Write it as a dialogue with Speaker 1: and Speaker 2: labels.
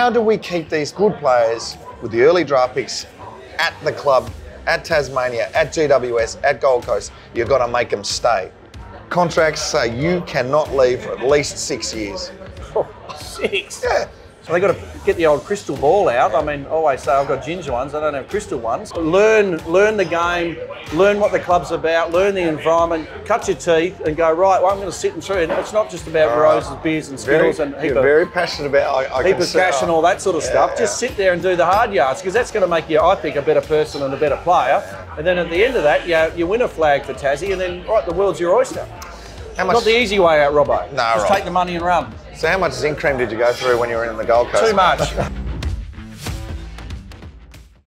Speaker 1: how do we keep these good players with the early draft picks at the club, at Tasmania, at GWS, at Gold Coast? You've got to make them stay. Contracts say you cannot leave for at least six years.
Speaker 2: Six.
Speaker 1: Yeah.
Speaker 2: So they got to get the old crystal ball out. I mean, I always say I've got ginger ones. I don't have crystal ones. Learn, learn the game. Learn what the club's about. Learn the environment. Cut your teeth and go right. Well, I'm going to sit and through. And it's not just about roses, beers, and skittles and heap
Speaker 1: you're
Speaker 2: of
Speaker 1: very passionate about. I, I
Speaker 2: heap of cash and all that sort of
Speaker 1: Yeah,
Speaker 2: stuff. Just
Speaker 1: yeah.
Speaker 2: sit there and do the hard yards because that's going to make you, I think, a better person and a better player. And then at the end of that, you, you win a flag for Tassie, and then right, the world's your oyster.
Speaker 1: How much?
Speaker 2: Not the easy way out, Robbo.
Speaker 1: No,
Speaker 2: Just
Speaker 1: right.
Speaker 2: take the money and run.
Speaker 1: so how much zinc cream did you go through when you were in the Gold Coast?
Speaker 2: Too much.